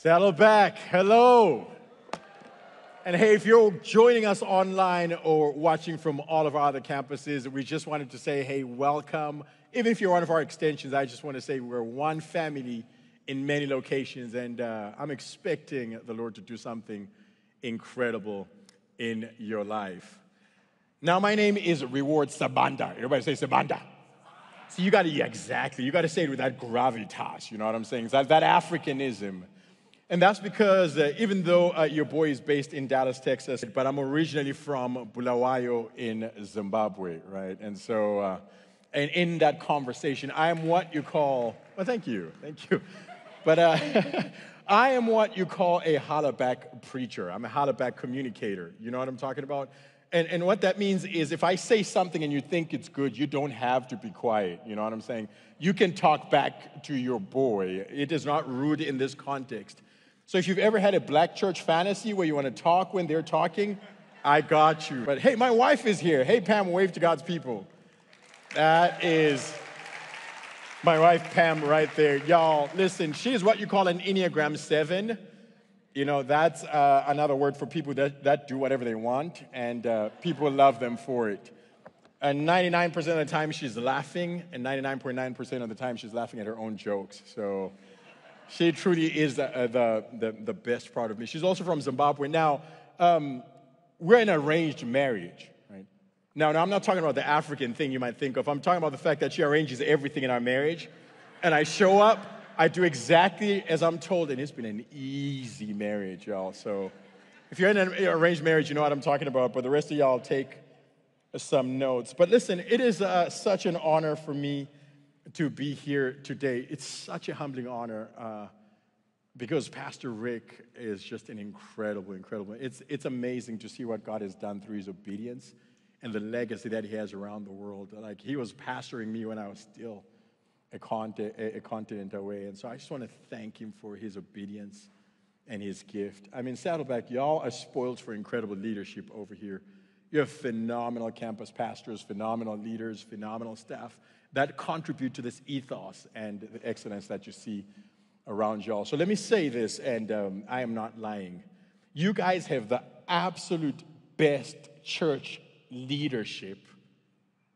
Saddleback, hello. And hey, if you're joining us online or watching from all of our other campuses, we just wanted to say, hey, welcome. Even if you're one of our extensions, I just want to say we're one family in many locations, and uh, I'm expecting the Lord to do something incredible in your life. Now, my name is Reward Sibanda. Everybody say Sibanda. So you got to, yeah, exactly. You got to say it with that gravitas. You know what I'm saying? That, that Africanism. And that's because uh, even though uh, your boy is based in Dallas, Texas, but I'm originally from Bulawayo in Zimbabwe, right? And so, uh, and in that conversation, I am what you call, well, thank you, thank you. But uh, I am what you call a hollaback preacher. I'm a hollaback communicator. You know what I'm talking about? And, and what that means is if I say something and you think it's good, you don't have to be quiet. You know what I'm saying? You can talk back to your boy. It is not rude in this context. So if you've ever had a black church fantasy where you want to talk when they're talking, I got you. But hey, my wife is here. Hey, Pam, wave to God's people. That is my wife, Pam, right there. Y'all, listen, she is what you call an Enneagram 7. You know, that's uh, another word for people that, that do whatever they want, and uh, people love them for it. And 99% of the time she's laughing, and 99.9% of the time she's laughing at her own jokes. So she truly is the, uh, the, the, the, best part of me. She's also from Zimbabwe. Now, um, we're in arranged marriage, right? Now, now, I'm not talking about the African thing you might think of. I'm talking about the fact that she arranges everything in our marriage, and I show up I do exactly as I'm told, and it's been an easy marriage, y'all. So if you're in an arranged marriage, you know what I'm talking about, but the rest of y'all take some notes. But listen, it is uh, such an honor for me to be here today. It's such a humbling honor uh, because Pastor Rick is just an incredible, incredible. It's, it's amazing to see what God has done through his obedience and the legacy that he has around the world. Like, he was pastoring me when I was still a continent, a continent away. And so I just want to thank him for his obedience and his gift. I mean, Saddleback, y'all are spoiled for incredible leadership over here. You have phenomenal campus pastors, phenomenal leaders, phenomenal staff that contribute to this ethos and the excellence that you see around y'all. So let me say this, and um, I am not lying. You guys have the absolute best church leadership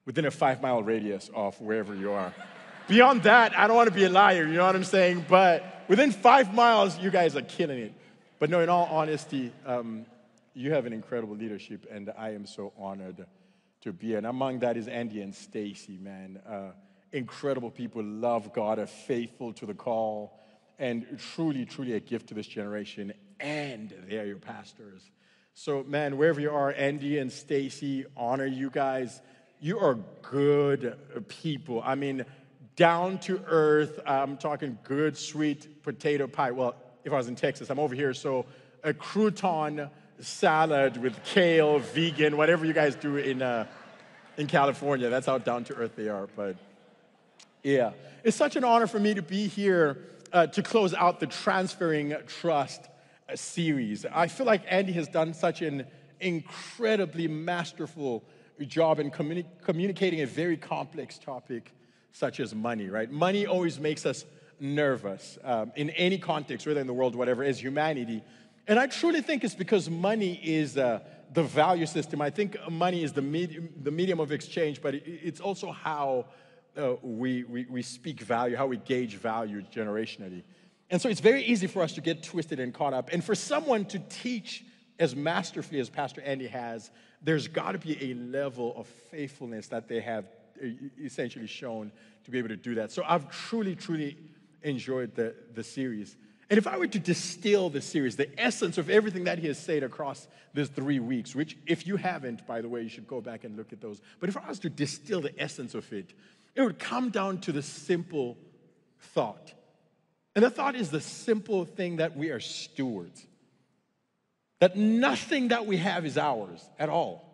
within a five mile radius of wherever you are. Beyond that, I don't want to be a liar, you know what I'm saying? But within five miles, you guys are killing it. But no, in all honesty, um, you have an incredible leadership, and I am so honored to be. And among that is Andy and Stacie, man. Uh, incredible people, love God, are faithful to the call, and truly, truly a gift to this generation. And they're your pastors. So, man, wherever you are, Andy and Stacie, honor you guys. You are good people. I mean, down to earth. I'm talking good, sweet potato pie. Well, if I was in Texas, I'm over here. So a crouton salad with kale, vegan, whatever you guys do in, uh, in California. That's how down to earth they are. But yeah, it's such an honor for me to be here uh, to close out the Transferring Trust uh, series. I feel like Andy has done such an incredibly masterful job in communi- communicating a very complex topic such as money, right? Money always makes us nervous um, in any context, whether in the world, whatever, as humanity. And I truly think it's because money is uh, the value system. I think money is the medium, the medium of exchange, but it's also how uh, we, we, we speak value, how we gauge value generationally. And so it's very easy for us to get twisted and caught up. And for someone to teach as masterfully as Pastor Andy has, there's got to be a level of faithfulness that they have essentially shown to be able to do that. So I've truly, truly enjoyed the, the series. And if I were to distill the series, the essence of everything that he has said across these three weeks, which if you haven't, by the way, you should go back and look at those. But if I was to distill the essence of it, it would come down to the simple thought. And the thought is the simple thing that we are stewards. That nothing that we have is ours at all.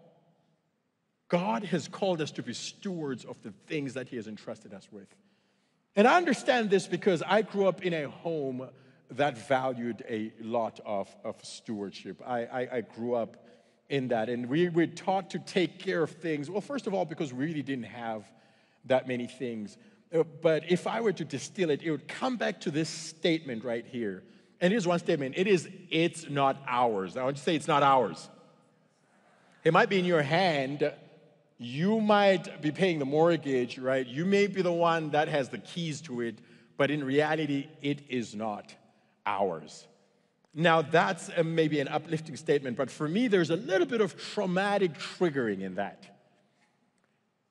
God has called us to be stewards of the things that He has entrusted us with. And I understand this because I grew up in a home that valued a lot of, of stewardship. I, I, I grew up in that, and we were taught to take care of things. Well, first of all, because we really didn't have that many things. Uh, but if I were to distill it, it would come back to this statement right here And here's one statement it is, it's not ours. I want to say it's not ours. It might be in your hand. You might be paying the mortgage, right? You may be the one that has the keys to it, but in reality, it is not ours. Now, that's a, maybe an uplifting statement, but for me, there's a little bit of traumatic triggering in that.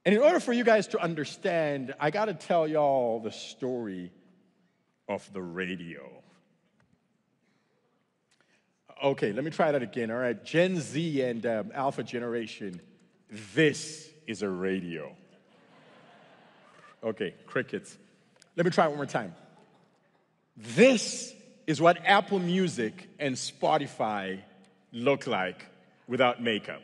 And in order for you guys to understand, I gotta tell y'all the story of the radio. Okay, let me try that again. All right, Gen Z and um, Alpha generation, this is a radio. Okay, crickets. Let me try it one more time. This is what Apple Music and Spotify look like without makeup.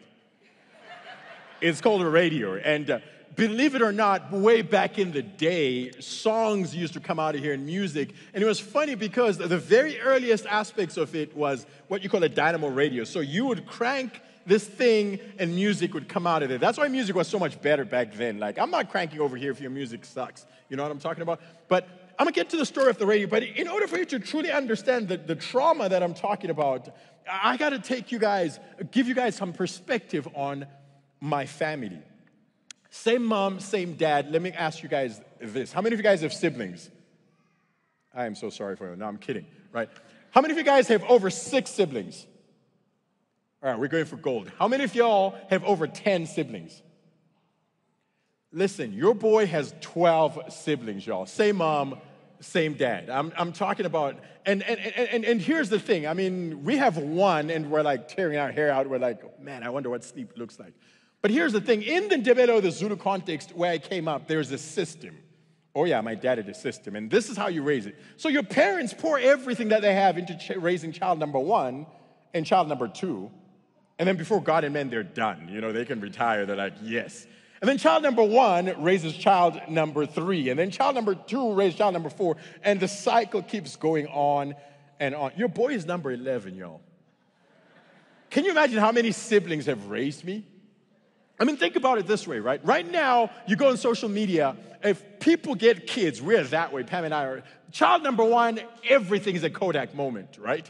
It's called a radio. And uh, believe it or not, way back in the day, songs used to come out of here in music. And it was funny because the very earliest aspects of it was what you call a dynamo radio. So you would crank this thing and music would come out of it. That's why music was so much better back then. Like, I'm not cranking over here if your music sucks. You know what I'm talking about? But I'm gonna get to the story of the radio. But in order for you to truly understand the, the trauma that I'm talking about, I gotta take you guys, give you guys some perspective on my family. Same mom, same dad. Let me ask you guys this. How many of you guys have siblings? I am so sorry for you. No, I'm kidding, right? How many of you guys have over six siblings? All right, we're going for gold. How many of y'all have over 10 siblings? Listen, your boy has 12 siblings, y'all. Same mom, same dad. I'm, I'm talking about, and, and, and, and here's the thing. I mean, we have one and we're like tearing our hair out. We're like, man, I wonder what sleep looks like. But here's the thing in the Ndebele, the Zulu context where I came up, there's a system. Oh, yeah, my dad had a system. And this is how you raise it. So your parents pour everything that they have into ch- raising child number one and child number two. And then before God and men, they're done. You know, they can retire. They're like, yes. And then child number one raises child number three. And then child number two raises child number four. And the cycle keeps going on and on. Your boy is number 11, y'all. Can you imagine how many siblings have raised me? I mean, think about it this way, right? Right now, you go on social media, if people get kids, we're that way, Pam and I are. Child number one, everything is a Kodak moment, right?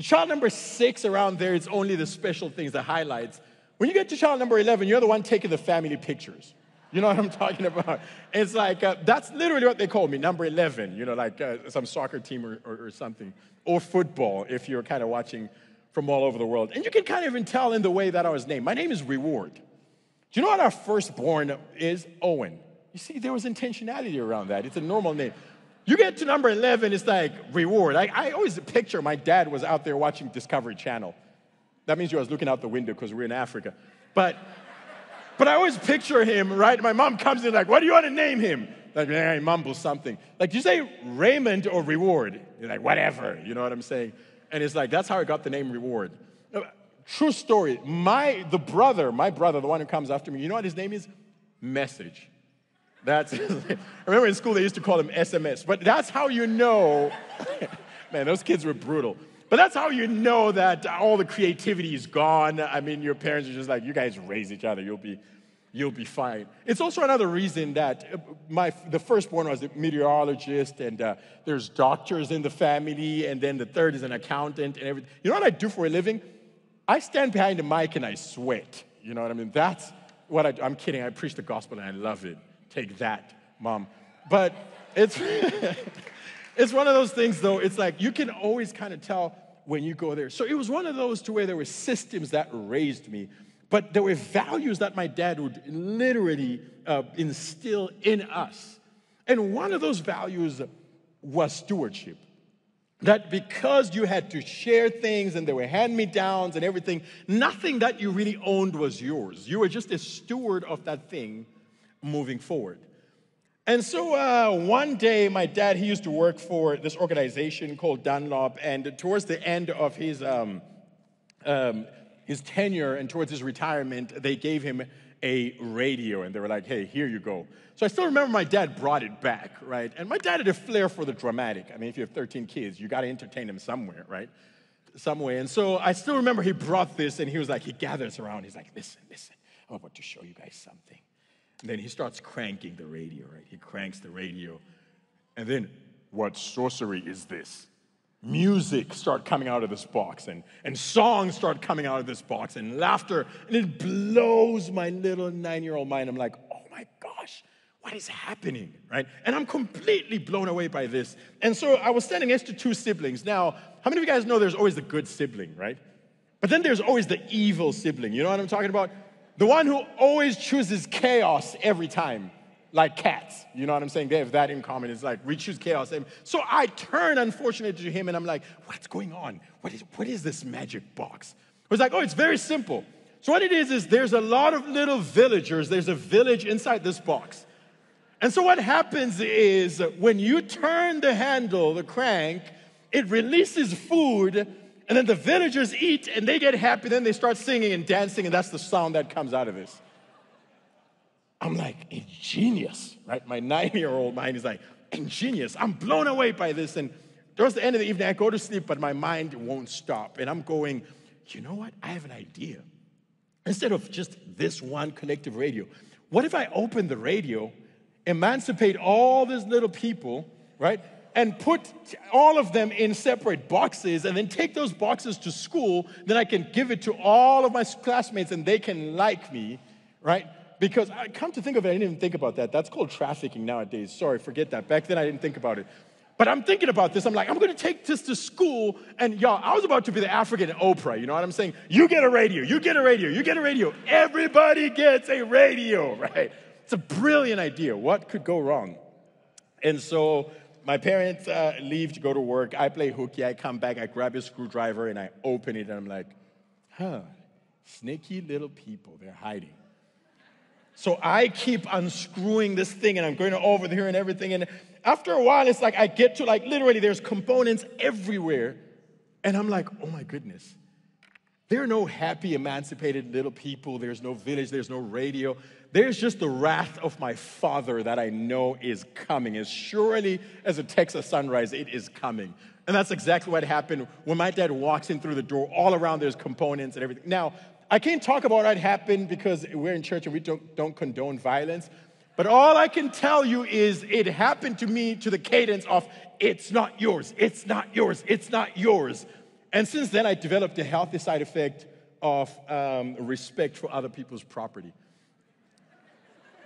child number six, around there, it's only the special things, the highlights. When you get to child number 11, you're the one taking the family pictures. You know what I'm talking about? It's like, uh, that's literally what they call me, number 11, you know, like uh, some soccer team or, or, or something, or football, if you're kind of watching from all over the world. And you can kind of even tell in the way that I was named. My name is Reward. Do you know what our firstborn is? Owen. You see, there was intentionality around that. It's a normal name. You get to number 11, it's like reward. I, I always picture my dad was out there watching Discovery Channel. That means you was looking out the window because we're in Africa. But, but I always picture him, right? My mom comes in like, what do you want to name him? Like, he mumbles something. Like, do you say Raymond or Reward? He's like, whatever. You know what I'm saying? And it's like, that's how I got the name Reward. Uh, true story. My the brother, my brother, the one who comes after me, you know what his name is? Message. That's I remember in school they used to call him SMS, but that's how you know. man, those kids were brutal. But that's how you know that all the creativity is gone. I mean, your parents are just like, you guys raise each other, you'll be, you'll be fine. It's also another reason that uh, my the firstborn was a meteorologist, and uh, there's doctors in the family, and then the third is an accountant, and everything. You know what I do for a living? I stand behind the mic and I sweat. You know what I mean? That's what I, I'm kidding. I preach the gospel and I love it. Take that, mom. But it's, it's one of those things, though. It's like you can always kind of tell when you go there. So it was one of those to where there were systems that raised me, but there were values that my dad would literally uh, instill in us. And one of those values was stewardship that because you had to share things and there were hand me downs and everything, nothing that you really owned was yours. You were just a steward of that thing moving forward. And so uh, one day, my dad, he used to work for this organization called Dunlop, and towards the end of his, um, um, his tenure and towards his retirement, they gave him a radio and they were like, hey, here you go. So I still remember my dad brought it back, right? And my dad had a flair for the dramatic. I mean, if you have 13 kids, you got to entertain them somewhere, right? Some way. And so I still remember he brought this and he was like, he gathers around. He's like, listen, listen, I'm about to show you guys something. And then he starts cranking the radio, right? He cranks the radio. And then, what sorcery is this? music start coming out of this box and, and songs start coming out of this box and laughter and it blows my little nine-year-old mind. I'm like oh my gosh what is happening? Right? And i'm completely blown away by this. And so i was standing next to two siblings. Now how many of you guys know there's always the good sibling right? But then there's always the evil sibling. You know what i'm talking about the one who always chooses chaos every time like cats. You know what I'm saying? They have that in common. It's like we choose chaos. So I turn, unfortunately, to him and I'm like, what's going on? What is, what is this magic box? He's like, oh, it's very simple. So what it is, is there's a lot of little villagers. There's a village inside this box. And so what happens is when you turn the handle, the crank, it releases food, and then the villagers eat and they get happy. Then they start singing and dancing, and that's the sound that comes out of this. I'm like, ingenious, right? My nine year old mind is like, ingenious. I'm blown away by this. And towards the end of the evening, I go to sleep, but my mind won't stop. And I'm going, you know what? I have an idea. Instead of just this one collective radio, what if I open the radio, emancipate all these little people, right? And put all of them in separate boxes and then take those boxes to school. Then I can give it to all of my classmates and they can like me, right? Because I come to think of it, I didn't even think about that. That's called trafficking nowadays. Sorry, forget that. Back then I didn't think about it. But I'm thinking about this. I'm like, I'm gonna take this to school. And y'all, I was about to be the African Oprah. You know what I'm saying? You get a radio, you get a radio, you get a radio. Everybody gets a radio, right? It's a brilliant idea. What could go wrong? And so my parents uh, leave to go to work. I play hooky. I come back. I grab a screwdriver and I open it. And I'm like, huh, sneaky little people. They're hiding. So I keep unscrewing this thing and I'm going over here and everything. And after a while, it's like I get to like literally there's components everywhere. And I'm like, oh my goodness. There are no happy, emancipated little people. There's no village. There's no radio. There's just the wrath of my father that I know is coming. As surely as a Texas sunrise, it is coming. And that's exactly what happened when my dad walks in through the door. All around there's components and everything. Now, I can't talk about what happened because we're in church and we don't, don't condone violence. But all I can tell you is it happened to me to the cadence of, it's not yours, it's not yours, it's not yours. And since then, I developed a healthy side effect of um, respect for other people's property.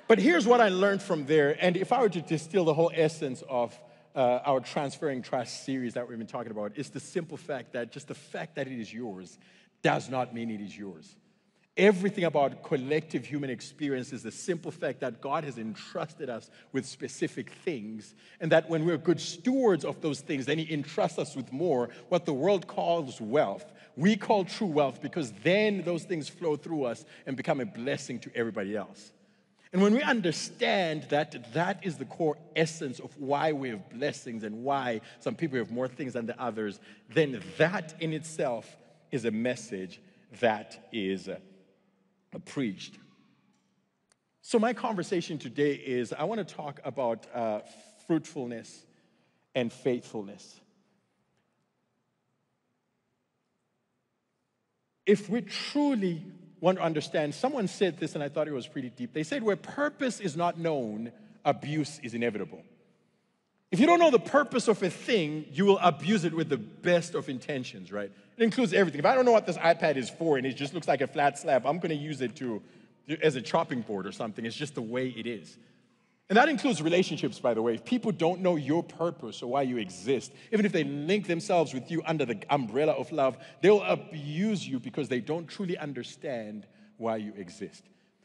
But here's what I learned from there. And if I were to distill the whole essence of uh, our transferring trust series that we've been talking about, it's the simple fact that just the fact that it is yours does not mean it is yours. Everything about collective human experience is the simple fact that God has entrusted us with specific things, and that when we're good stewards of those things, then He entrusts us with more, what the world calls wealth. We call true wealth because then those things flow through us and become a blessing to everybody else. And when we understand that that is the core essence of why we have blessings and why some people have more things than the others, then that in itself is a message that is uh, preached. So, my conversation today is I want to talk about uh, fruitfulness and faithfulness. If we truly want to understand, someone said this and I thought it was pretty deep. They said, Where purpose is not known, abuse is inevitable. If you don't know the purpose of a thing, you will abuse it with the best of intentions, right? It includes everything. If I don't know what this iPad is for and it just looks like a flat slab, I'm going to use it to as a chopping board or something. It's just the way it is. And that includes relationships, by the way. If people don't know your purpose or why you exist, even if they link themselves with you under the umbrella of love, they'll abuse you because they don't truly understand why you exist.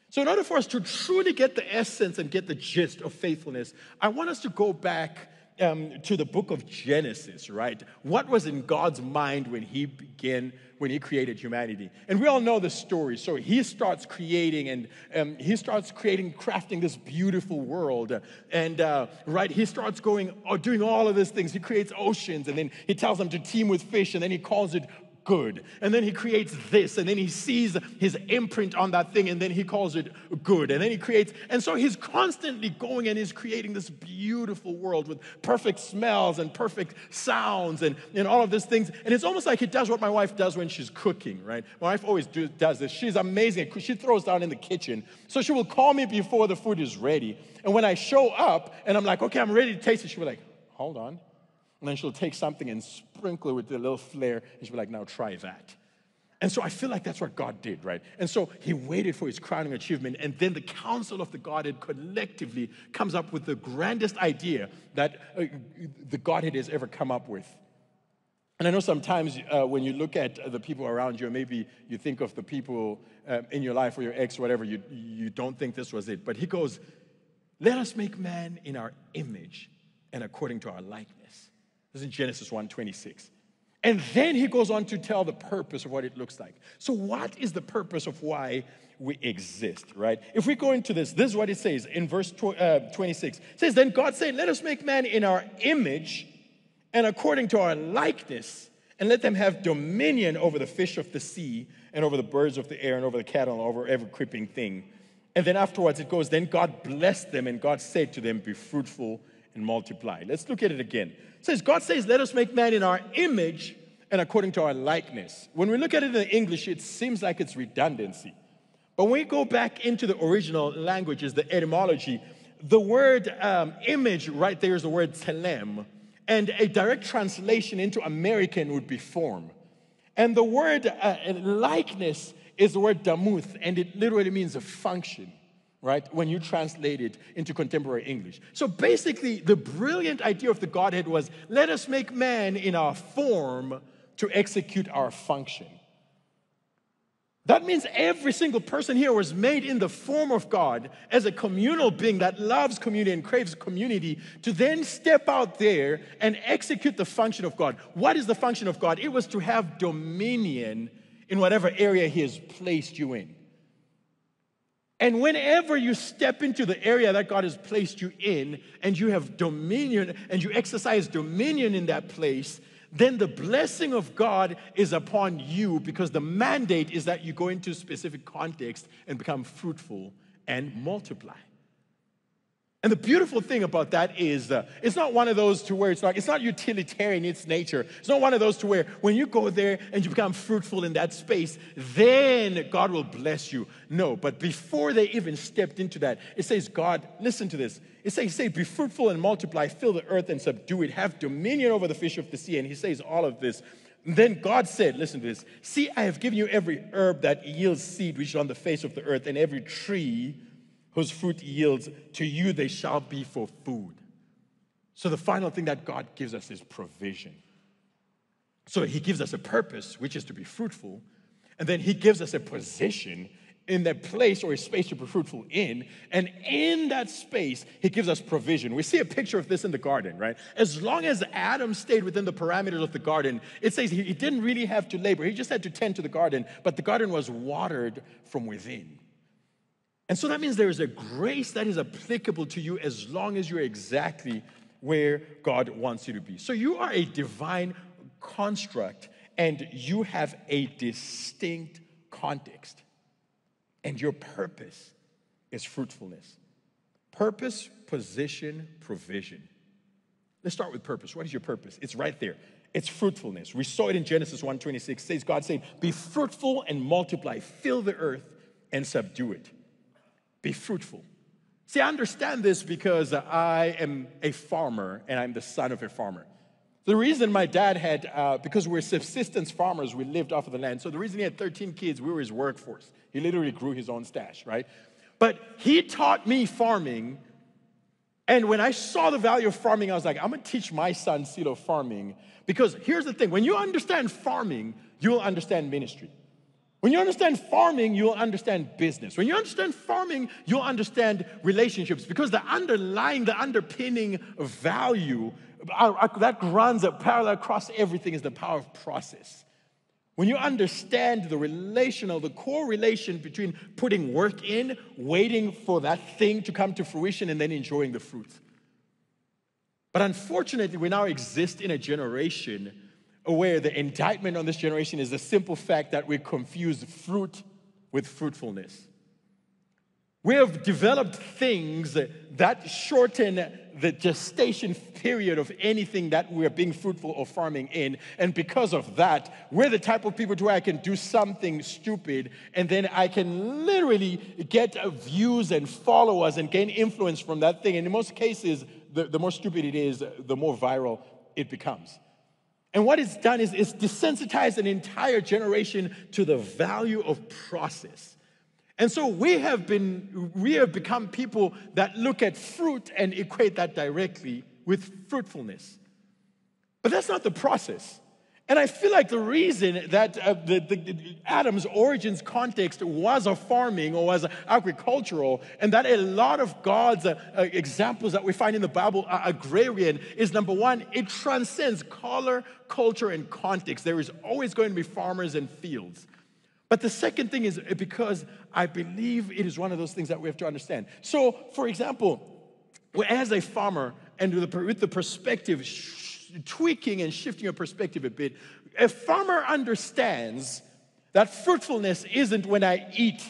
So, in order for us to truly get the essence and get the gist of faithfulness, I want us to go back um, to the book of Genesis, right? What was in God's mind when He began, when He created humanity? And we all know the story. So He starts creating and um, He starts creating, crafting this beautiful world. And, uh, right, He starts going, uh, doing all of these things. He creates oceans and then He tells them to team with fish and then He calls it good. And then he creates this, and then he sees his imprint on that thing, and then he calls it good. And then he creates, and so he's constantly going and he's creating this beautiful world with perfect smells and perfect sounds and, and all of these things. And it's almost like he does what my wife does when she's cooking, right? My wife always do, does this. She's amazing. She throws down in the kitchen. So she will call me before the food is ready. And when I show up and I'm like, okay, I'm ready to taste it, she'll be like, hold on And then she'll take something and sprinkle it with a little flair, and she'll be like, now try that. And so I feel like that's what God did, right? And so he waited for his crowning achievement, and then the council of the Godhead collectively comes up with the grandest idea that uh, the Godhead has ever come up with. And I know sometimes uh, when you look at the people around you, maybe you think of the people uh, in your life or your ex, or whatever, you, you don't think this was it. But he goes, Let us make man in our image and according to our likeness. This is Genesis 1 26. And then he goes on to tell the purpose of what it looks like. So, what is the purpose of why we exist, right? If we go into this, this is what it says in verse uh, 26. It says, Then God said, Let us make man in our image and according to our likeness, and let them have dominion over the fish of the sea, and over the birds of the air, and over the cattle, and over every creeping thing. And then afterwards it goes, Then God blessed them, and God said to them, Be fruitful and multiply. Let's look at it again. It says, God says, Let us make man in our image and according to our likeness. When we look at it in English, it seems like it's redundancy. But when we go back into the original languages, the etymology, the word um, image right there is the word telem, and a direct translation into American would be form. And the word uh, likeness is the word damuth, and it literally means a function right? When you translate it into contemporary English. So basically, the brilliant idea of the Godhead was let us make man in our form to execute our function. That means every single person here was made in the form of God as a communal being that loves community and craves community to then step out there and execute the function of God. What is the function of God? It was to have dominion in whatever area He has placed you in. And whenever you step into the area that God has placed you in and you have dominion and you exercise dominion in that place, then the blessing of God is upon you because the mandate is that you go into specific context and become fruitful and multiply. And the beautiful thing about that is uh, it's not one of those to where it's not, it's not utilitarian in its nature. It's not one of those to where when you go there and you become fruitful in that space, then God will bless you. No, but before they even stepped into that, it says, God, listen to this. It says, say, be fruitful and multiply, fill the earth and subdue it, have dominion over the fish of the sea. And he says all of this. then God said, listen to this, see, I have given you every herb that yields seed which is on the face of the earth, and every tree whose fruit yields, to you they shall be for food. So the final thing that God gives us is provision. So he gives us a purpose, which is to be fruitful, and then he gives us a position in that place or a space to be fruitful in. And in that space, he gives us provision. We see a picture of this in the garden, right? As long as Adam stayed within the parameters of the garden, it says he, didn't really have to labor. He just had to tend to the garden, but the garden was watered from within. And so that means there is a grace that is applicable to you as long as you're exactly where God wants you to be. So you are a divine construct and you have a distinct context. And your purpose is fruitfulness. Purpose, position, provision. Let's start with purpose. What is your purpose? It's right there. It's fruitfulness. We saw it in Genesis 1:26. Says God saying, "Be fruitful and multiply, fill the earth and subdue it." Be fruitful. See, I understand this because I am a farmer and I'm the son of a farmer. The reason my dad had, uh, because we're subsistence farmers, we lived off of the land. So the reason he had 13 kids, we were his workforce. He literally grew his own stash, right? But he taught me farming. And when I saw the value of farming, I was like, I'm gonna teach my son Silo farming. Because here's the thing when you understand farming, you'll understand ministry. When you understand farming, you'll understand business. When you understand farming, you'll understand relationships because the underlying, the underpinning value uh, uh, that runs a parallel across everything is the power of process. When you understand the relational, the core relation between putting work in, waiting for that thing to come to fruition, and then enjoying the fruit. But unfortunately, we now exist in a generation aware the indictment on this generation is the simple fact that we confuse fruit with fruitfulness. We have developed things that shorten the gestation period of anything that we're being fruitful or farming in. And because of that, we're the type of people to where I can do something stupid and then I can literally get views and followers and gain influence from that thing. And in most cases, the, the more stupid it is, the more viral it becomes. And what it's done is it's desensitized an entire generation to the value of process. And so we have been, we have become people that look at fruit and equate that directly with fruitfulness. But that's not the process. And I feel like the reason that uh, the, the, Adam's origins context was a farming or was agricultural, and that a lot of God's uh, uh, examples that we find in the Bible are agrarian, is number one, it transcends color, culture, and context. There is always going to be farmers and fields. But the second thing is because I believe it is one of those things that we have to understand. So, for example, as a farmer, and with the perspective tweaking and shifting your perspective a bit, a farmer understands that fruitfulness isn't when I eat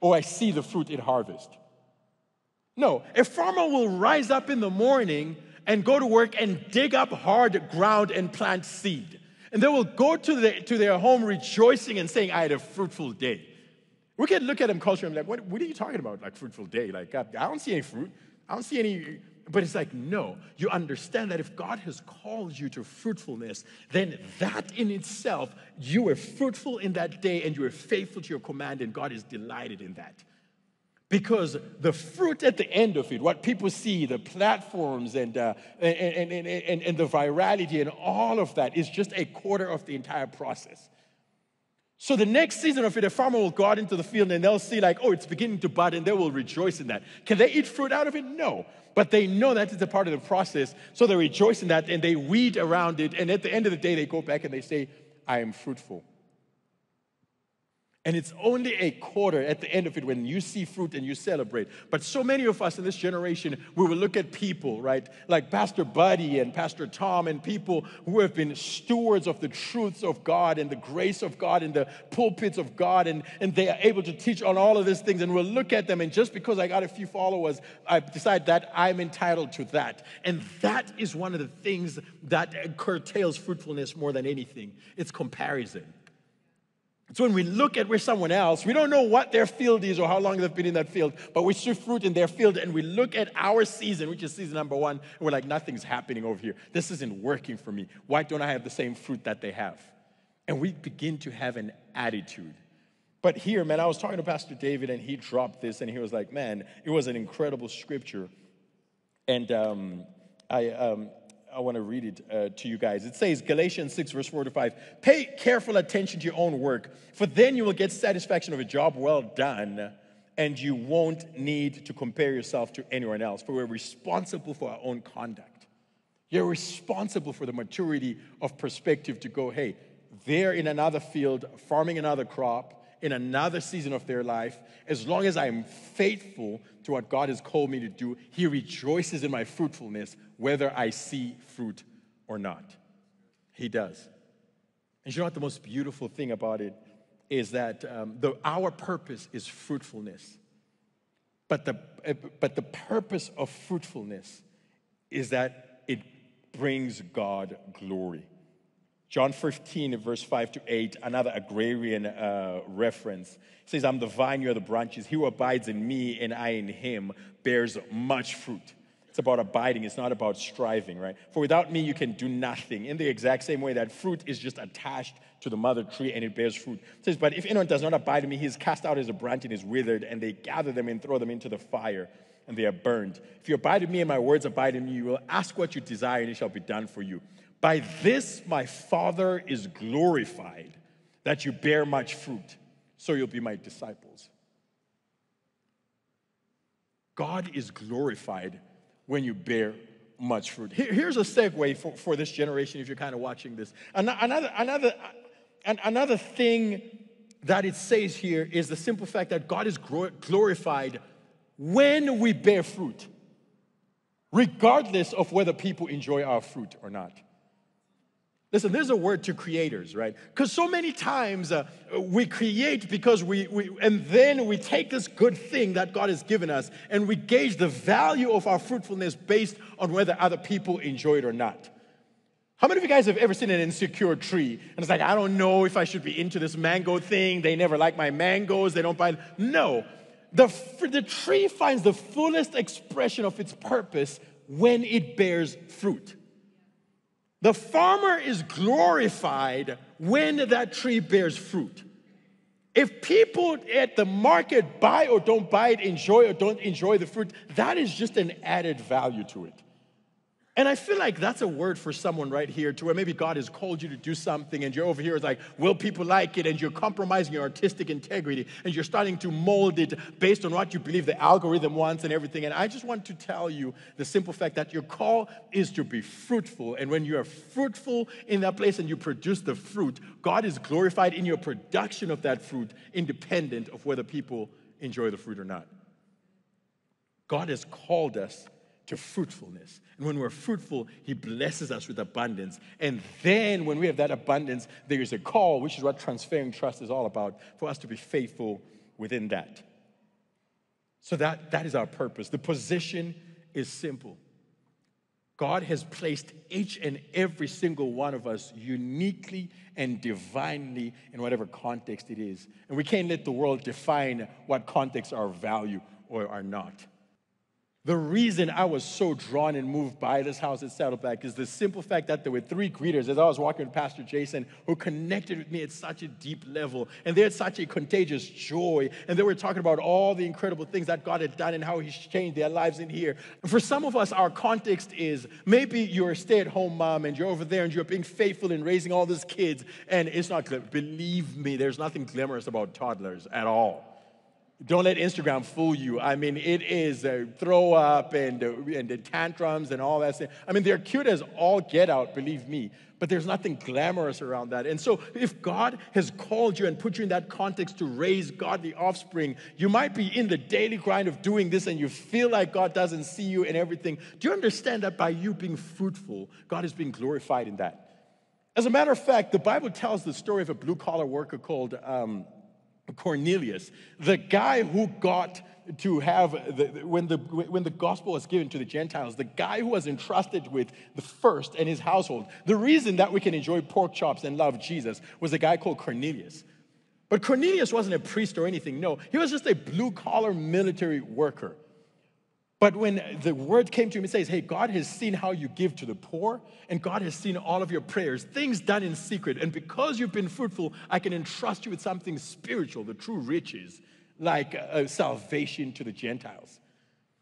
or I see the fruit in harvest. No, a farmer will rise up in the morning and go to work and dig up hard ground and plant seed. And they will go to, the, to their home rejoicing and saying, I had a fruitful day. We can look at them culturally and be like, what, what are you talking about? Like, fruitful day? Like, I, I don't see any fruit. I don't see any but it's like, no, you understand that if God has called you to fruitfulness, then that in itself, you were fruitful in that day and you were faithful to your command, and God is delighted in that. Because the fruit at the end of it, what people see, the platforms and, uh, and, and, and, and, and the virality and all of that is just a quarter of the entire process. So the next season of it, a farmer will go out into the field and they'll see, like, oh, it's beginning to bud, and they will rejoice in that. Can they eat fruit out of it? No. But they know that it's a part of the process, so they rejoice in that and they weed around it. And at the end of the day, they go back and they say, I am fruitful. And it's only a quarter at the end of it when you see fruit and you celebrate. But so many of us in this generation, we will look at people, right? Like Pastor Buddy and Pastor Tom and people who have been stewards of the truths of God and the grace of God in the pulpits of God, and, and they are able to teach on all of these things. And we'll look at them, and just because I got a few followers, I decide that I'm entitled to that. And that is one of the things that curtails fruitfulness more than anything it's comparison. So when we look at where someone else, we don't know what their field is or how long they've been in that field, but we see fruit in their field and we look at our season, which is season number one, and we're like, nothing's happening over here. This isn't working for me. Why don't I have the same fruit that they have? And we begin to have an attitude. But here, man, I was talking to Pastor David and he dropped this and he was like, man, it was an incredible scripture. And um, I, um, I want to read it uh, to you guys. It says, Galatians 6, verse 4 to 5, pay careful attention to your own work, for then you will get satisfaction of a job well done, and you won't need to compare yourself to anyone else, for we're responsible for our own conduct. You're responsible for the maturity of perspective to go, hey, they're in another field, farming another crop, in another season of their life, as long as I'm faithful to what God has called me to do, He rejoices in my fruitfulness, whether I see fruit or not. He does. And you know what the most beautiful thing about it is that um, the, our purpose is fruitfulness. But the, but the purpose of fruitfulness is that it brings God glory. John 15, verse 5 to 8, another agrarian uh, reference, says, I'm the vine, you are the branches. He who abides in me and I in him bears much fruit. It's about abiding, it's not about striving, right? For without me, you can do nothing. In the exact same way that fruit is just attached to the mother tree and it bears fruit. It says, But if anyone does not abide in me, he is cast out as a branch and is withered, and they gather them and throw them into the fire, and they are burned. If you abide in me and my words abide in you, you will ask what you desire, and it shall be done for you. By this my Father is glorified, that you bear much fruit, so you'll be my disciples. God is glorified when you bear much fruit. here's a segue for, for this generation if you're kind of watching this. Another, another, another thing that it says here is the simple fact that God is glorified when we bear fruit, regardless of whether people enjoy our fruit or not. Listen, there's a word to creators, right? Because so many times uh, we create because we, we, and then we take this good thing that God has given us and we gauge the value of our fruitfulness based on whether other people enjoy it or not. How many of you guys have ever seen an insecure tree? And it's like, I don't know if I should be into this mango thing. They never like my mangoes. They don't buy. No. The, the tree finds the fullest expression of its purpose when it bears fruit. The farmer is glorified when that tree bears fruit. If people at the market buy or don't buy it, enjoy or don't enjoy the fruit, that is just an added value to it. And I feel like that's a word for someone right here to where maybe God has called you to do something and you're over here is like, will people like it? And you're compromising your artistic integrity and you're starting to mold it based on what you believe the algorithm wants and everything. And I just want to tell you the simple fact that your call is to be fruitful. And when you are fruitful in that place and you produce the fruit, God is glorified in your production of that fruit, independent of whether people enjoy the fruit or not. God has called us to fruitfulness. And when we're fruitful, He blesses us with abundance. And then when we have that abundance, there is a call, which is what transferring trust is all about, for us to be faithful within that. So that, that is our purpose. The position is simple. God has placed each and every single one of us uniquely and divinely in whatever context it is. And we can't let the world define what context our value or are not. The reason I was so drawn and moved by this house at Saddleback is the simple fact that there were three greeters as I was walking with Pastor Jason who connected with me at such a deep level. And they had such a contagious joy. And they were talking about all the incredible things that God had done and how He's changed their lives in here. And for some of us, our context is maybe you're a stay at home mom and you're over there and you're being faithful in raising all these kids. And it's not, believe me, there's nothing glamorous about toddlers at all. Don't let Instagram fool you. I mean, it is a throw up and, uh, and the tantrums and all that. I mean, they're cute as all get out, believe me, but there's nothing glamorous around that. And so, if God has called you and put you in that context to raise godly offspring, you might be in the daily grind of doing this and you feel like God doesn't see you and everything. Do you understand that by you being fruitful, God is being glorified in that? As a matter of fact, the Bible tells the story of a blue collar worker called. Um, Cornelius, the guy who got to have, the, when, the, when the gospel was given to the Gentiles, the guy who was entrusted with the first and his household, the reason that we can enjoy pork chops and love Jesus was a guy called Cornelius. But Cornelius wasn't a priest or anything, no, he was just a blue collar military worker. But when the word came to him, it says, Hey, God has seen how you give to the poor, and God has seen all of your prayers, things done in secret. And because you've been fruitful, I can entrust you with something spiritual, the true riches, like uh, salvation to the Gentiles.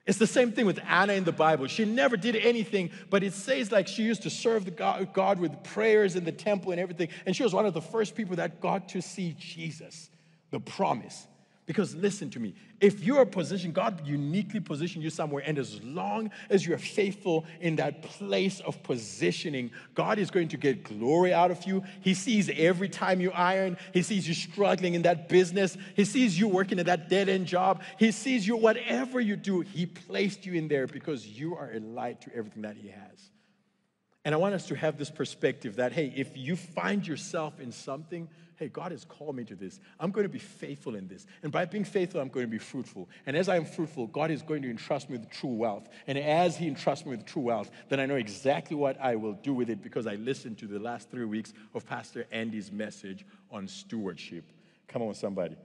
It's the same thing with Anna in the Bible. She never did anything, but it says like she used to serve the God, God with prayers in the temple and everything. And she was one of the first people that got to see Jesus, the promise. Because listen to me, if you're positioned, God uniquely positioned you somewhere, and as long as you're faithful in that place of positioning, God is going to get glory out of you. He sees every time you iron, He sees you struggling in that business, He sees you working at that dead end job, He sees you, whatever you do, He placed you in there because you are a light to everything that He has. And I want us to have this perspective that, hey, if you find yourself in something, hey, God has called me to this. I'm going to be faithful in this. And by being faithful, I'm going to be fruitful. And as I am fruitful, God is going to entrust me with true wealth. And as He entrusts me with true wealth, then I know exactly what I will do with it because I listened to the last three weeks of Pastor Andy's message on stewardship. Come on, somebody.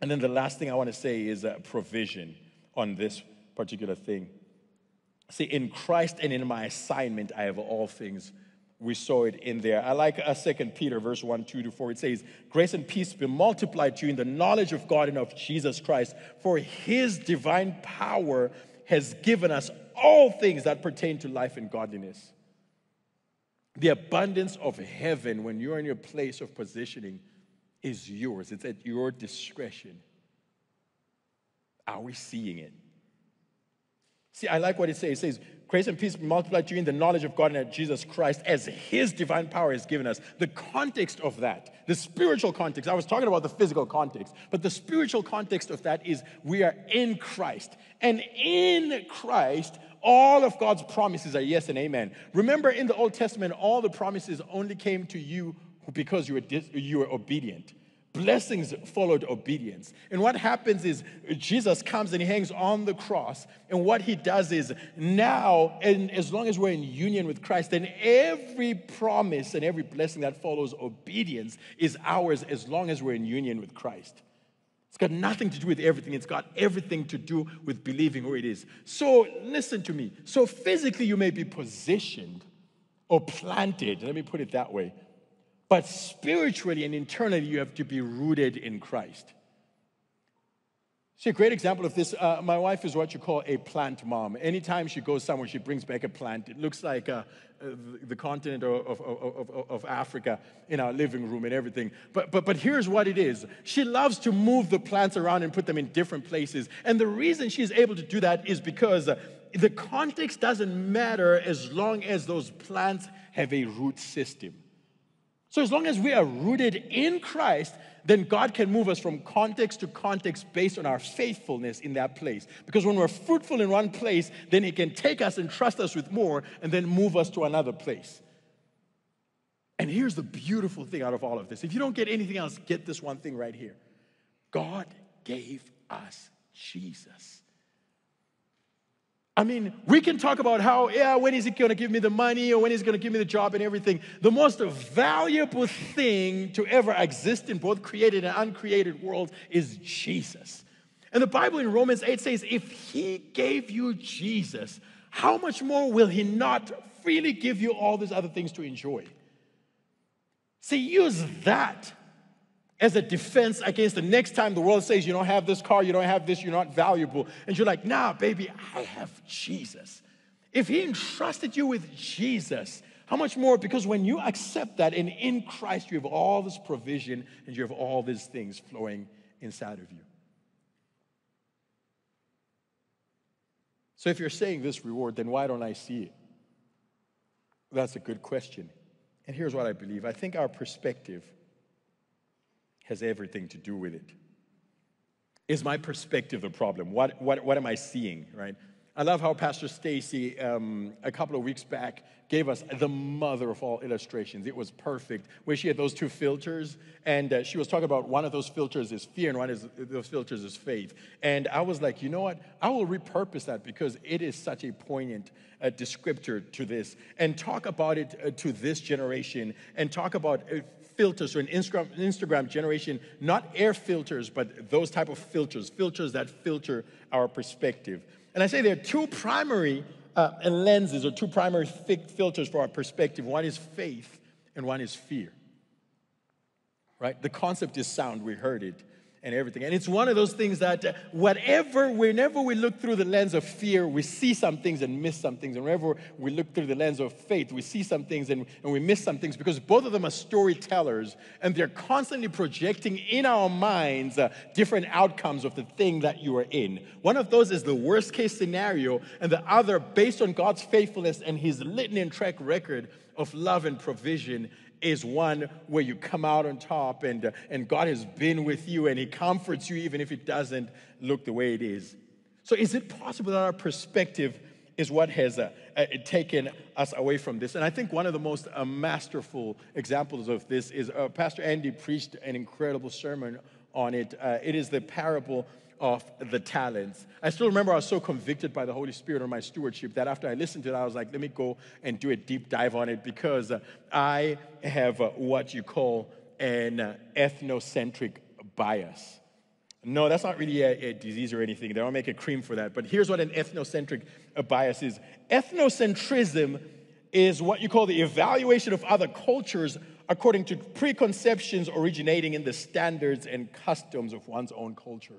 And then the last thing I want to say is a provision on this particular thing. See, in Christ and in my assignment, I have all things we saw it in there. I like a second Peter verse 1, 2 to 4. It says, Grace and peace be multiplied to you in the knowledge of God and of Jesus Christ, for his divine power has given us all things that pertain to life and godliness. The abundance of heaven when you're in your place of positioning is yours. It's at your discretion. Are we seeing it? See, I like what it says. It says, Grace and peace be multiplied to you in the knowledge of God and Jesus Christ as His divine power has given us. The context of that, the spiritual context, I was talking about the physical context, but the spiritual context of that is we are in Christ. And in Christ, all of God's promises are yes and amen. Remember, in the Old Testament, all the promises only came to you because you were, dis- you were obedient blessings followed obedience. And what happens is Jesus comes and he hangs on the cross. And what he does is now, and as long as we're in union with Christ, then every promise and every blessing that follows obedience is ours as long as we're in union with Christ. It's got nothing to do with everything. It's got everything to do with believing who it is. So listen to me. So physically, you may be positioned or planted. Let me put it that way. But spiritually and internally, you have to be rooted in Christ. See, a great example of this, uh, my wife is what you call a plant mom. Anytime she goes somewhere, she brings back a plant. It looks like uh, uh, the continent of, of, of, of, Africa in our living room and everything. But, but, but here's what it is she loves to move the plants around and put them in different places. And the reason she's able to do that is because uh, the context doesn't matter as long as those plants have a root system. So, as long as we are rooted in Christ, then God can move us from context to context based on our faithfulness in that place. Because when we're fruitful in one place, then He can take us and trust us with more and then move us to another place. And here's the beautiful thing out of all of this if you don't get anything else, get this one thing right here God gave us Jesus. I mean, we can talk about how, yeah, when is he going to give me the money or when is he going to give me the job and everything. The most valuable thing to ever exist in both created and uncreated worlds is Jesus. And the Bible in Romans 8 says, if he gave you Jesus, how much more will he not freely give you all these other things to enjoy? See, use that as a defense against the next time the world says you don't have this car, you don't have this, you're not valuable. And you're like, nah, baby, I have Jesus. If He entrusted you with Jesus, how much more? Because when you accept that and in Christ you have all this provision and you have all these things flowing inside of you. So if you're saying this reward, then why don't I see it? That's a good question. And here's what I believe I think our perspective has everything to do with it. Is my perspective the problem? What, what, what am I seeing, right? I love how Pastor Stacie, um, a couple of weeks back, gave us the mother of all illustrations. It was perfect, where she had those two filters, and uh, she was talking about one of those filters is fear, and one of those filters is faith. And I was like, you know what? I will repurpose that because it is such a poignant uh, descriptor to this, and talk about it uh, to this generation, and talk about uh, filters or an Instagram, generation, not air filters, but those type of filters, filters that filter our perspective. And I say there are two primary uh, lenses or two primary filters for our perspective. One is faith and one is fear. Right? The concept is sound. We heard it and everything. And it's one of those things that uh, whatever, whenever we look through the lens of fear, we see some things and miss some things. And whenever we look through the lens of faith, we see some things and, and we miss some things because both of them are storytellers and they're constantly projecting in our minds uh, different outcomes of the thing that you are in. One of those is the worst case scenario, and the other, based on God's faithfulness and his litany and track record of love and provision, is one where you come out on top and, and God has been with you and He comforts you even if it doesn't look the way it is. So, is it possible that our perspective is what has uh, uh, taken us away from this? And I think one of the most uh, masterful examples of this is uh, Pastor Andy preached an incredible sermon on it. Uh, it is the parable of the talents. I still remember I was so convicted by the Holy Spirit on my stewardship that after I listened to it, I was like, let me go and do a deep dive on it because I have what you call an ethnocentric bias. No, that's not really a, a, disease or anything. They don't make a cream for that. But here's what an ethnocentric bias is ethnocentrism is what you call the evaluation of other cultures according to preconceptions originating in the standards and customs of one's own culture.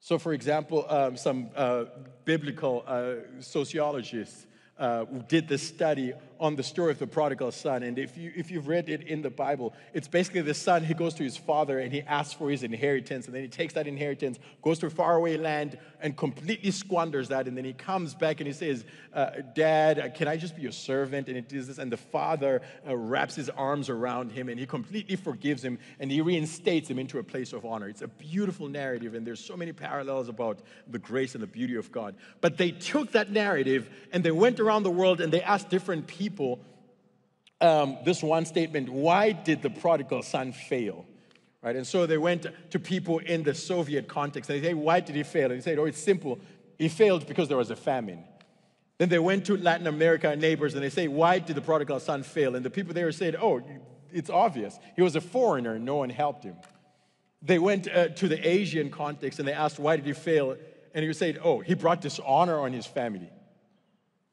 So, for example, um, some uh, biblical uh, sociologists uh, did this study on the story of the prodigal son. And if, you, if you've read it in the Bible, it's basically the son, he goes to his father and he asks for his inheritance. And then he takes that inheritance, goes to a faraway land, and completely squanders that. And then he comes back and he says, uh, Dad, uh, can I just be your servant? And it does this. And the father uh, wraps his arms around him and he completely forgives him and he reinstates him into a place of honor. It's a beautiful narrative. And there's so many parallels about the grace and the beauty of God. But they took that narrative and they went around the world and they asked different people um, this one statement why did the prodigal son fail? Right? And so they went to people in the Soviet context and they say, why did he fail? And they said, oh, it's simple. He failed because there was a famine. Then they went to Latin America neighbors and they say, why did the prodigal son fail? And the people there said, oh, it's obvious. He was a foreigner and no one helped him. They went uh, to the Asian context and they asked, why did he fail? And he said, oh, he brought dishonor on his family.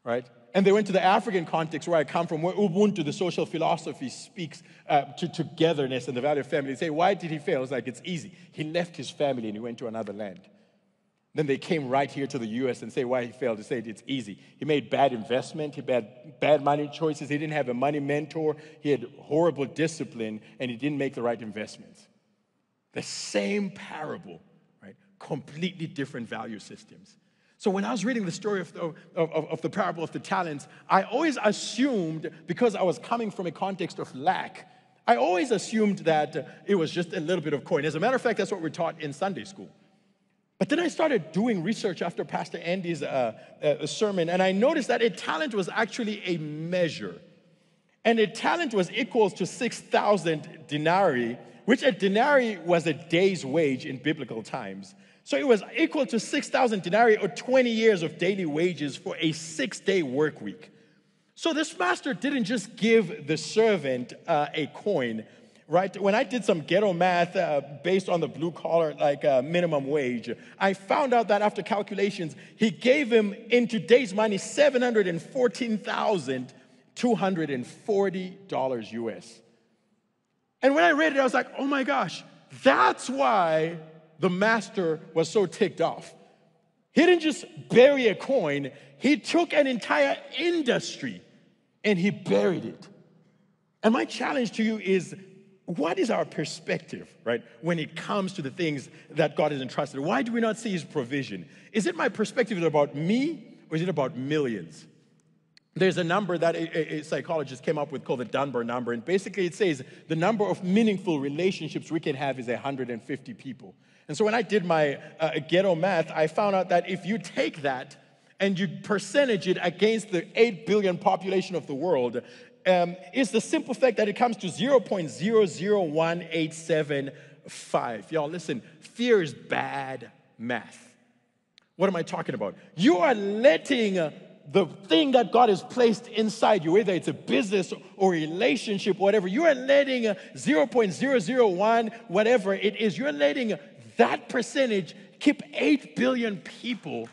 Right? And they went to the African context where I come from, where Ubuntu, the social philosophy, speaks uh, to togetherness and the value of family. They say, why did he fail? It's like, it's easy. He left his family and he went to another land. Then they came right here to the US and say why he failed. To say it's easy. He made bad investment, he had bad money choices, he didn't have a money mentor, he had horrible discipline, and he didn't make the right investments. The same parable, right? Completely different value systems. So when I was reading the story of the, of, of, the parable of the talents, I always assumed, because I was coming from a context of lack, I always assumed that it was just a little bit of coin. As a matter of fact, that's what we're taught in Sunday school. But then I started doing research after Pastor Andy's uh, uh, sermon, and I noticed that a talent was actually a measure. And a talent was equal to 6,000 denarii, which a denarii was a day's wage in biblical times. So it was equal to 6,000 denarii or 20 years of daily wages for a six day work week. So this master didn't just give the servant uh, a coin, right? When I did some ghetto math uh, based on the blue collar, like uh, minimum wage, I found out that after calculations, he gave him in today's money $714,240 US. And when I read it, I was like, oh my gosh, that's why the master was so ticked off. He didn't just bury a coin, he took an entire industry and he buried it. And my challenge to you is what is our perspective, right, when it comes to the things that God has entrusted? Why do we not see His provision? Is it my perspective about me or is it about millions? There's a number that a, a, psychologist came up with called the Dunbar number, and basically it says the number of meaningful relationships we can have is 150 people. And so when I did my uh, ghetto math, I found out that if you take that and you percentage it against the 8 billion population of the world, um, is the simple fact that it comes to 0.001875. Y'all, listen, fear is bad math. What am I talking about? You are letting the thing that God has placed inside you, whether it's a business or a relationship, whatever, you are letting uh, 0.001, whatever it is, you're letting that percentage keep 8 billion people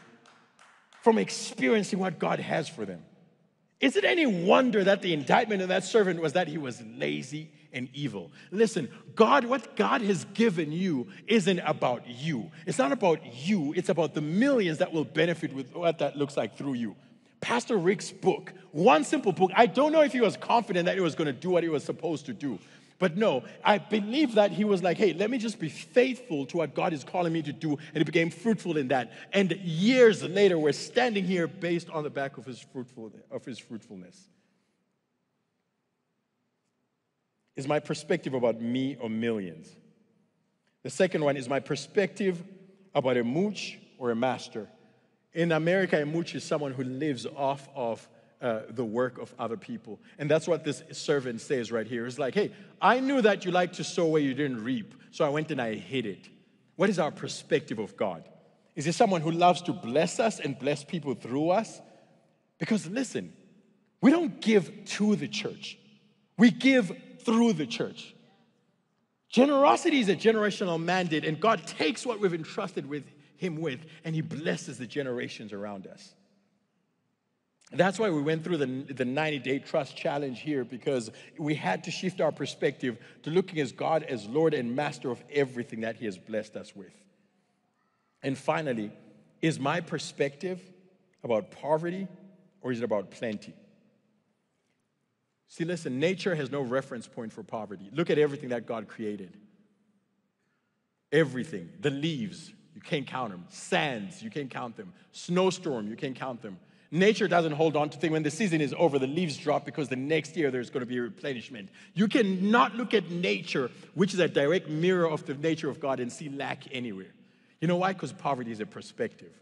from experiencing what God has for them. Is it any wonder that the indictment of that servant was that he was lazy and evil? Listen, God, what God has given you isn't about you. It's not about you, it's about the millions that will benefit with what that looks like through you. Pastor Rick's book, one simple book, I don't know if he was confident that it was going to do what he was supposed to do. But no, I believe that he was like, hey, let me just be faithful to what God is calling me to do. And he became fruitful in that. And years later, we're standing here based on the back of his, fruitful, of his fruitfulness. Is my perspective about me or millions? The second one is my perspective about a mooch or a master. In America, a mooch is someone who lives off of uh, the work of other people. And that's what this servant says right here. It's like, hey, I knew that you like to sow where you didn't reap, so I went and I hid it. What is our perspective of God? Is he someone who loves to bless us and bless people through us? Because listen, we don't give to the church, we give through the church. Generosity is a generational mandate, and God takes what we've entrusted with Him with, and He blesses the generations around us. That's why we went through the, the 90 day trust challenge here because we had to shift our perspective to looking as God as Lord and Master of everything that He has blessed us with. And finally, is my perspective about poverty or is it about plenty? See, listen, nature has no reference point for poverty. Look at everything that God created. Everything. The leaves, you can't count them. Sands, you can't count them. Snowstorm, you can't count them. Nature doesn't hold on to things. When the season is over, the leaves drop because the next year there's going to be replenishment. You cannot look at nature, which is a direct mirror of the nature of God, and see lack anywhere. You know why? Because poverty is a perspective.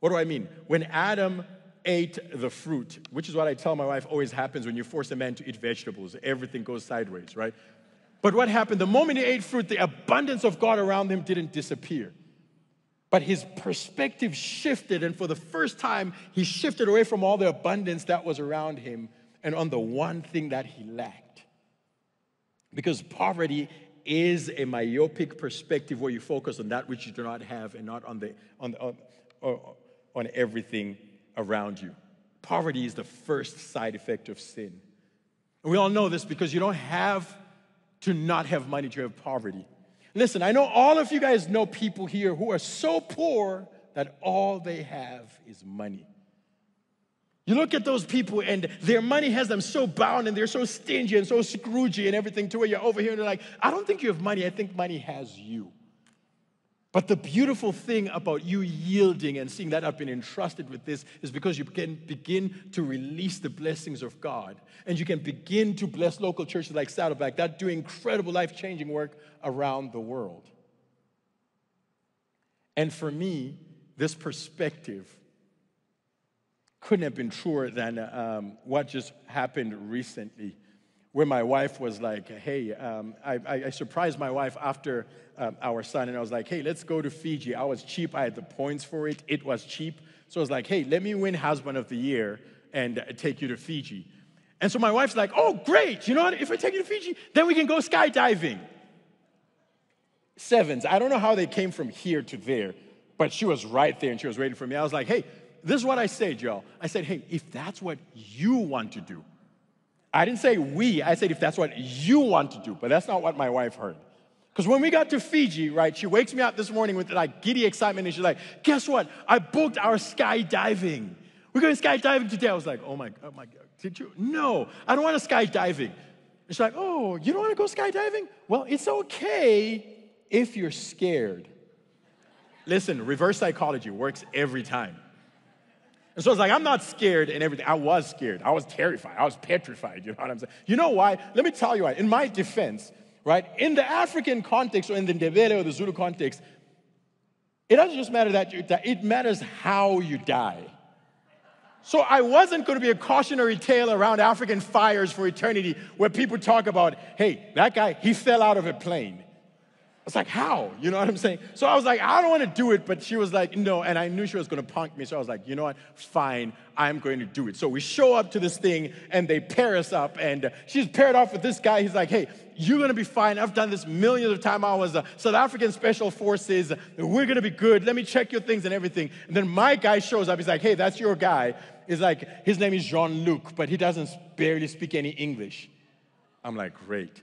What do I mean? When Adam ate the fruit, which is what I tell my wife always happens when you force a man to eat vegetables, everything goes sideways, right? But what happened? The moment he ate fruit, the abundance of God around him didn't disappear. But his perspective shifted, and for the first time, he shifted away from all the abundance that was around him and on the one thing that he lacked. Because poverty is a myopic perspective where you focus on that which you do not have and not on, the, on, on, on everything around you. Poverty is the first side effect of sin. And we all know this because you don't have to not have money to have poverty. Listen, I know all of you guys know people here who are so poor that all they have is money. You look at those people and their money has them so bound and they're so stingy and so scroogey and everything to where you're over here and they're like, I don't think you have money, I think money has you. But the beautiful thing about you yielding and seeing that I've been entrusted with this is because you can begin to release the blessings of God. And you can begin to bless local churches like Saddleback that do incredible life changing work around the world. And for me, this perspective couldn't have been truer than um, what just happened recently where my wife was like, hey, um, I, I, surprised my wife after um, our son, and I was like, hey, let's go to Fiji. I was cheap, I had the points for it, it was cheap. So I was like, hey, let me win husband of the year and take you to Fiji. And so my wife's like, oh, great, you know what? If I take you to Fiji, then we can go skydiving. Sevens, I don't know how they came from here to there, but she was right there and she was waiting for me. I was like, hey, this is what I said, y'all. I said, hey, if that's what you want to do, I didn't say we, I said if that's what you want to do, but that's not what my wife heard. Because when we got to Fiji, right, she wakes me up this morning with like giddy excitement and she's like, guess what? I booked our skydiving. We're going skydiving today. I was like, oh my, oh my God, did you? No, I don't want to skydiving. She's like, oh, you don't want to go skydiving? Well, it's okay if you're scared. Listen, reverse psychology works every time. And so it's like, I'm not scared and everything. I was scared. I was terrified. I was petrified. You know what I'm saying? You know why? Let me tell you why. In my defense, right, in the African context or in the Ndebele or the Zulu context, it doesn't just matter that you die, it matters how you die. So I wasn't going to be a cautionary tale around African fires for eternity where people talk about, hey, that guy, he fell out of a plane was like, how? You know what I'm saying? So I was like, I don't want to do it, but she was like, no. And I knew she was going to punk me. So I was like, you know what? Fine, I'm going to do it. So we show up to this thing and they pair us up. And she's paired off with this guy. He's like, hey, you're going to be fine. I've done this millions of times. I was a South African Special Forces. We're going to be good. Let me check your things and everything. And then my guy shows up. He's like, hey, that's your guy. He's like, his name is Jean Luc, but he doesn't barely speak any English. I'm like, great.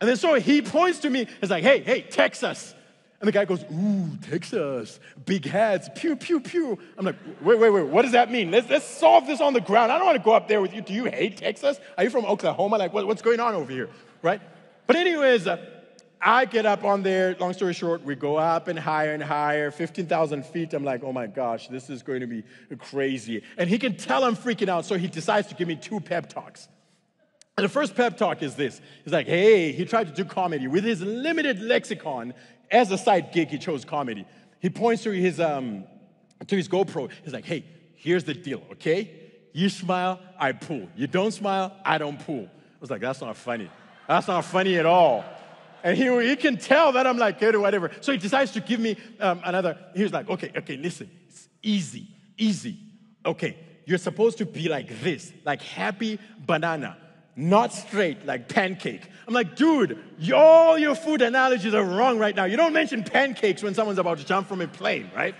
And then so he points to me, he's like, hey, hey, Texas. And the guy goes, ooh, Texas, big hats, pew, pew, pew. I'm like, wait, wait, wait, what does that mean? Let's, let's solve this on the ground. I don't want to go up there with you. Do you hate Texas? Are you from Oklahoma? Like, what, what's going on over here, right? But anyways, uh, I get up on there, long story short, we go up and higher and higher, 15,000 feet. I'm like, oh my gosh, this is going to be crazy. And he can tell I'm freaking out, so he decides to give me two pep talks. The first pep talk is this. He's like, hey, he tried to do comedy. With his limited lexicon, as a side gig, he chose comedy. He points to his, um, to his GoPro. He's like, hey, here's the deal, okay? You smile, I pull. You don't smile, I don't pull. I was like, that's not funny. That's not funny at all. And he, he can tell that I'm like, or whatever. So he decides to give me um, another. He was like, okay, okay, listen, it's easy, easy. Okay, you're supposed to be like this, like happy banana not straight like pancake. I'm like, dude, all your food analogies are wrong right now. You don't mention pancakes when someone's about to jump from a plane, right?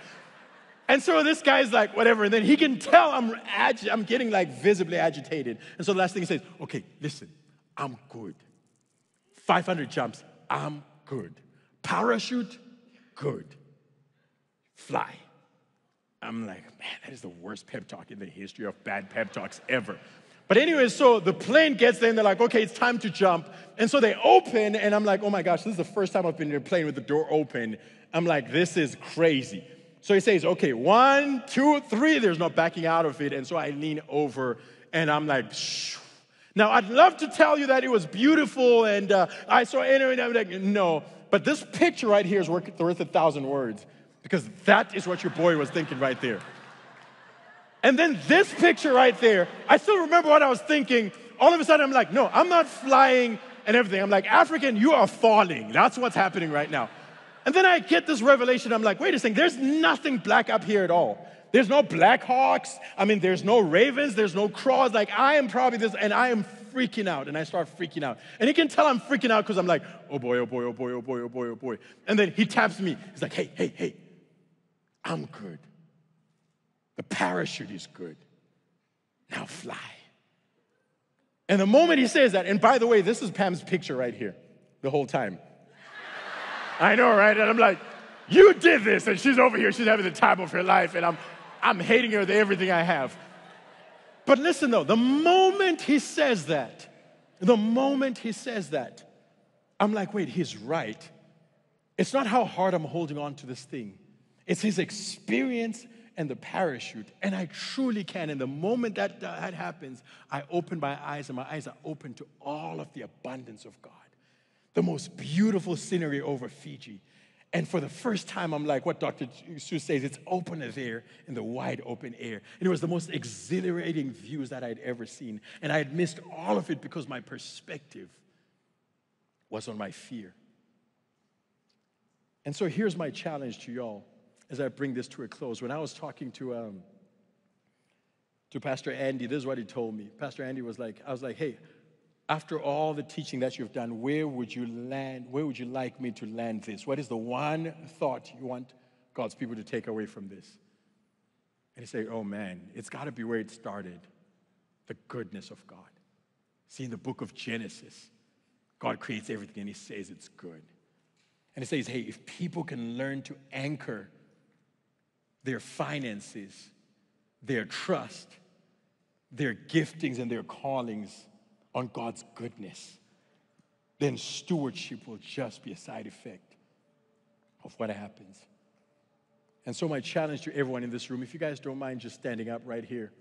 And so this guy's like, whatever. And then he can tell I'm, agi- I'm getting like visibly agitated. And so the last thing he says, okay, listen, I'm good. 500 jumps, I'm good. Parachute, good. Fly. I'm like, man, that is the worst pep talk in the history of bad pep talks ever. But anyway, so the plane gets there and they're like, okay, it's time to jump. And so they open, and I'm like, oh my gosh, this is the first time I've been in a plane with the door open. I'm like, this is crazy. So he says, okay, one, two, three. There's no backing out of it. And so I lean over and I'm like, Shh. now I'd love to tell you that it was beautiful and uh, I saw anyway, and I'm like, no. But this picture right here is worth a thousand words because that is what your boy was thinking right there. And then this picture right there, I still remember what I was thinking. All of a sudden, I'm like, no, I'm not flying and everything. I'm like, African, you are falling. That's what's happening right now. And then I get this revelation. I'm like, wait a second, there's nothing black up here at all. There's no Black Hawks. I mean, there's no Ravens. There's no Crows. Like, I am probably this, and I am freaking out. And I start freaking out. And he can tell I'm freaking out because I'm like, oh boy, oh boy, oh boy, oh boy, oh boy, oh boy. And then he taps me. He's like, hey, hey, hey, I'm good. The parachute is good. now fly. And the moment he says that, and by the way, this is Pam's picture right here the whole time. I know, right? And I'm like, you did this. And she's over here, she's having the time of her life, and I'm, I'm hating her with everything I have. But listen though, the moment he says that, the moment he says that, I'm like, wait, he's right. It's not how hard I'm holding on to this thing, it's his experience and the parachute. And I truly can. And the moment that that happens, I open my eyes, and my eyes are open to all of the abundance of God. The most beautiful scenery over Fiji. And for the first time, I'm like what Dr. Seuss says, it's open there in the wide open air. And it was the most exhilarating views that I'd ever seen. And I had missed all of it because my perspective was on my fear. And so here's my challenge to y'all as I bring this to a close. When I was talking to, um, to Pastor Andy, this is what he told me. Pastor Andy was like, I was like, hey, after all the teaching that you've done, where would you land? Where would you like me to land this? What is the one thought you want God's people to take away from this? And he said, Oh man, it's got to be where it started the goodness of God. See, in the book of Genesis, God creates everything and he says it's good. And he says, Hey, if people can learn to anchor their finances, their trust, their giftings, and their callings on God's goodness, then stewardship will just be a side effect of what happens. And so, my challenge to everyone in this room, if you guys don't mind just standing up right here,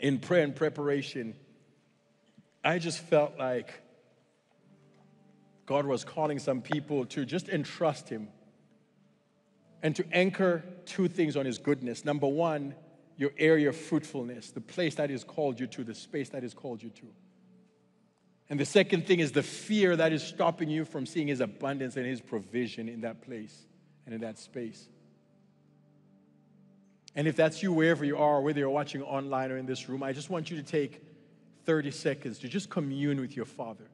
in prayer and preparation, I just felt like God was calling some people to just entrust Him and to anchor two things on His goodness. Number one, your area of fruitfulness, the place that He's called you to, the space that He's called you to. And the second thing is the fear that is stopping you from seeing His abundance and His provision in that place and in that space. And if that's you, wherever you are, whether you're watching online or in this room, I just want you to take 30 seconds to just commune with your Father.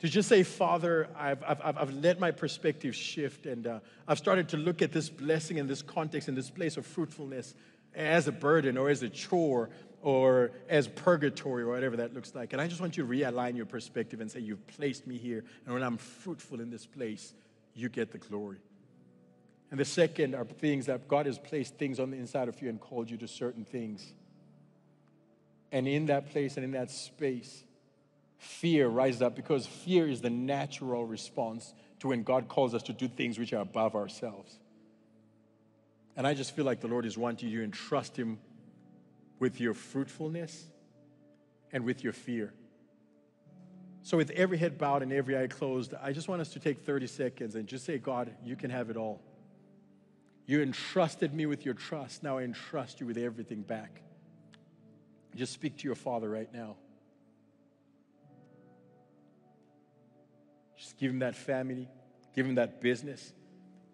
To just say, Father, I've, I've, I've let my perspective shift and uh, I've started to look at this blessing in this context, in this place of fruitfulness as a burden or as a chore or as purgatory or whatever that looks like. And I just want you to realign your perspective and say, You've placed me here, and when I'm fruitful in this place, you get the glory. And the second are things that God has placed things on the inside of you and called you to certain things. And in that place and in that space, fear rises up because fear is the natural response to when God calls us to do things which are above ourselves. And I just feel like the Lord is wanting you to entrust Him with your fruitfulness and with your fear. So, with every head bowed and every eye closed, I just want us to take 30 seconds and just say, God, you can have it all. You entrusted me with your trust. Now I entrust you with everything back. Just speak to your Father right now. Give him that family, give him that business,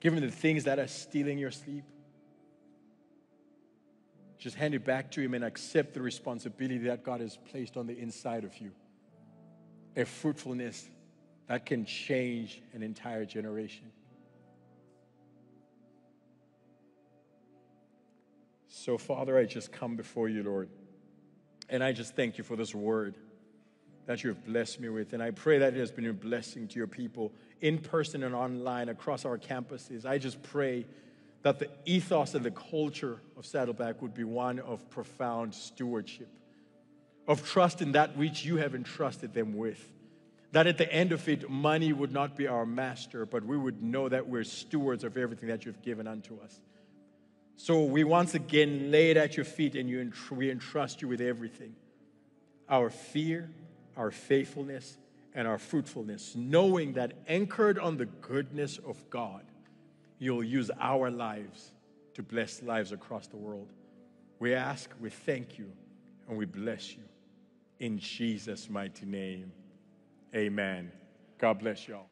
give him the things that are stealing your sleep. Just hand it back to Him and accept the responsibility that God has placed on the inside of you. A fruitfulness that can change an entire generation. So, Father, I just come before you, Lord, and I just thank you for this word that you have blessed me with. And I pray that it has been a blessing to your people in person and online across our campuses. I just pray that the ethos and the culture of Saddleback would be one of profound stewardship, of trust in that which you have entrusted them with. That at the end of it, money would not be our master, but we would know that we're stewards of everything that you've given unto us. So we once again lay it at your feet and you, we entrust you with everything our fear, our faithfulness, and our fruitfulness, knowing that anchored on the goodness of God, you'll use our lives to bless lives across the world. We ask, we thank you, and we bless you. In Jesus' mighty name, amen. God bless y'all.